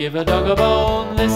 give a dog a bone. This